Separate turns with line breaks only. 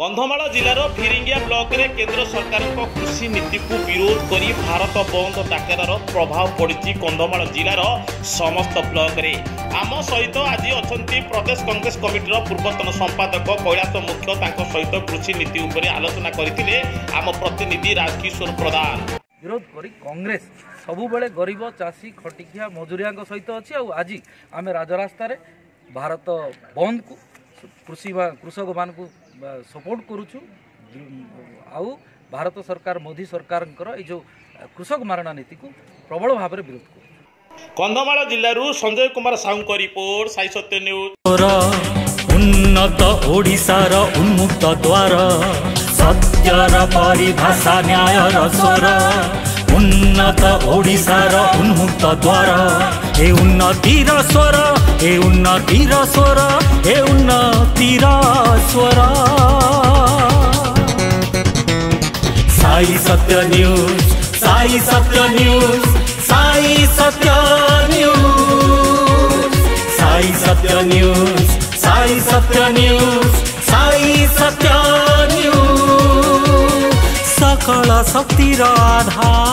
କନ୍ଧମାଳ ଜିଲ୍ଲାର ଫିରିଙ୍ଗିଆ ବ୍ଲକରେ କେନ୍ଦ୍ର ସରକାରଙ୍କ କୃଷି ନୀତିକୁ ବିରୋଧ କରି ଭାରତ ବନ୍ଦ ଡାକରାର ପ୍ରଭାବ ପଡ଼ିଛି କନ୍ଧମାଳ ଜିଲ୍ଲାର ସମସ୍ତ ବ୍ଲକରେ। ଆମ ସହିତ ଆଜି ଅଛନ୍ତି ପ୍ରଦେଶ କଂଗ୍ରେସ କମିଟିର ପୂର୍ବତନ ସମ୍ପାଦକ କୈଳାସ ମୁଖ୍ୟ ତାଙ୍କ ସହିତ କୃଷି ନୀତି ଉପରେ ଆଲୋଚନା କରିଥିଲେ ଆମ ପ୍ରତିନିଧି ରାଜକିଶୋର ପ୍ରଧାନ।
ବିରୋଧ କରି କଂଗ୍ରେସ ସବୁବେଳେ ଗରିବ ଚାଷୀ ଖଟିଖିଆ ମଜୁରିଆଙ୍କ ସହିତ ଅଛି। ଆଉ ଆଜି ଆମେ ରାଜରାସ୍ତାରେ ଭାରତ ବନ୍ଦକୁ କୃଷି ବା କୃଷକମାନଙ୍କୁ ସପୋର୍ଟ କରୁଛୁ। ଆଉ ଭାରତ ସରକାର ମୋଦି ସରକାରଙ୍କର ଏଇ ଯେଉଁ କୃଷକ ମାରଣା ନୀତିକୁ ପ୍ରବଳ ଭାବରେ ବିରୋଧ କରୁଛୁ।
କନ୍ଧମାଳ ଜିଲ୍ଲାରୁ ସଞ୍ଜୟ କୁମାର ସାହୁଙ୍କ ରିପୋର୍ଟ ସାଇ ସତ୍ୟ ନ୍ୟୁଜ୍।
ଉନ୍ନତ ଓଡ଼ିଶାର ଉନ୍ମୁକ୍ତ ଦ୍ୱାର ସତ୍ୟର ପରିଭାଷା ନ୍ୟାୟର ସ୍ୱର। ଉନ୍ନତ ଓଡ଼ିଶାର ଉନ୍ମୁକ୍ତ ଦ୍ୱାର ଏ ଉନ୍ନତିର ସ୍ୱର ଏ ଉନ୍ନତିର ସ୍ୱର ଏ ଉନ୍ନତିର ସ୍ୱର। साई सत्य न्यूज साई सत्य न्यूज साई सत्य न्यूज। साई सत्य न्यूज साई सत्य न्यूज साई सत्य न्यूज। सकल शक्ति र आधार।